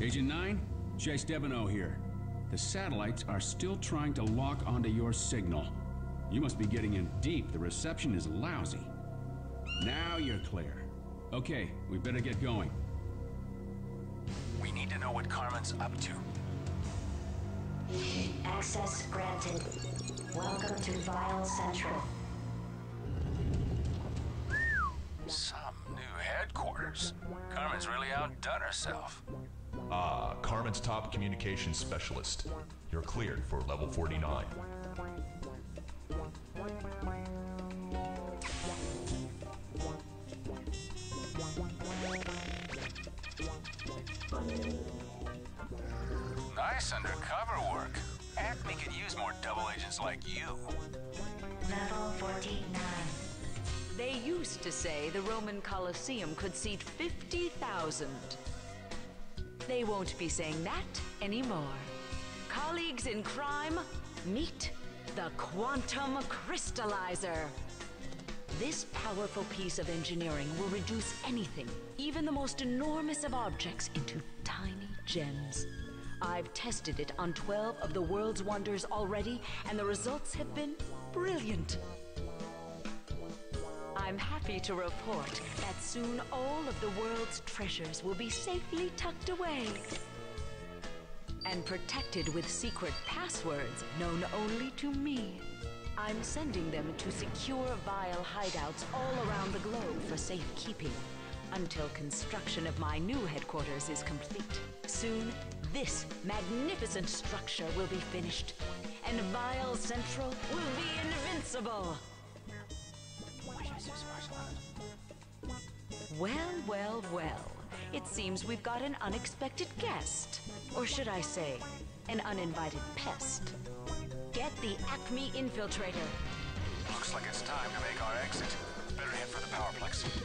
Agent 9, Chase Devineaux here. The satellites are still trying to lock onto your signal. You must be getting in deep. The reception is lousy. Now you're clear. Okay, we better get going. We need to know what Carmen's up to. Access granted. Welcome to Vile Central. Some new headquarters. Carmen's really outdone herself. Ah, Carmen's top communications specialist. You're cleared for level 49. Nice undercover work. Acme could use more double agents like you. Level 49. They used to say the Roman Colosseum could seat 50,000. They won't be saying that anymore. Colleagues in crime, meet the Quantum Crystallizer. This powerful piece of engineering will reduce anything, even the most enormous of objects, into tiny gems. I've tested it on 12 of the world's wonders already, and the results have been brilliant. I'm happy to report that soon all of the world's treasures will be safely tucked away and protected with secret passwords known only to me. I'm sending them to secure Vile hideouts all around the globe for safekeeping until construction of my new headquarters is complete. Soon, this magnificent structure will be finished, and Vile Central will be invincible. Well, well, well. It seems we've got an unexpected guest. Or should I say, an uninvited pest. Get the Acme Infiltrator. Looks like it's time to make our exit. Better head for the power plex.